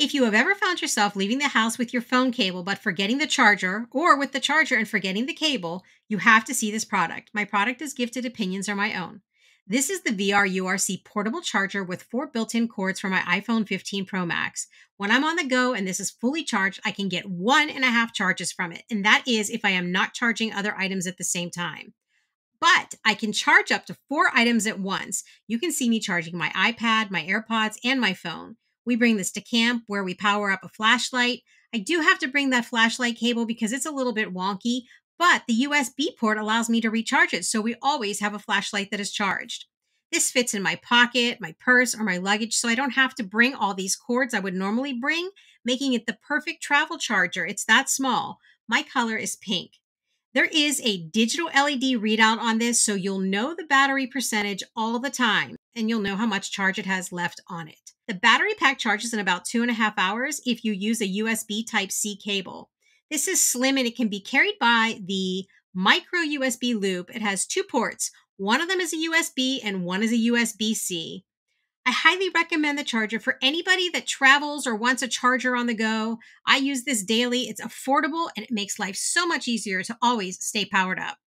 If you have ever found yourself leaving the house with your phone cable but forgetting the charger, or with the charger and forgetting the cable, you have to see this product. My product is gifted opinions are my own. This is the VRURC portable charger with four built in cords for my iPhone 15 Pro Max. When I'm on the go and this is fully charged, I can get one and a half charges from it. And that is if I am not charging other items at the same time. But I can charge up to four items at once. You can see me charging my iPad, my AirPods, and my phone. We bring this to camp where we power up a flashlight. I do have to bring that flashlight cable because it's a little bit wonky, but the USB port allows me to recharge it, so we always have a flashlight that is charged. This fits in my pocket, my purse, or my luggage, so I don't have to bring all these cords I would normally bring, making it the perfect travel charger. It's that small. My color is pink. There is a digital LED readout on this, so you'll know the battery percentage all the time, and you'll know how much charge it has left on it. The battery pack charges in about two and a half hours if you use a USB Type C cable. This is slim and it can be carried by the micro USB loop. It has two ports. One of them is a USB and one is a USB C. I highly recommend the charger for anybody that travels or wants a charger on the go. I use this daily. It's affordable and it makes life so much easier to always stay powered up.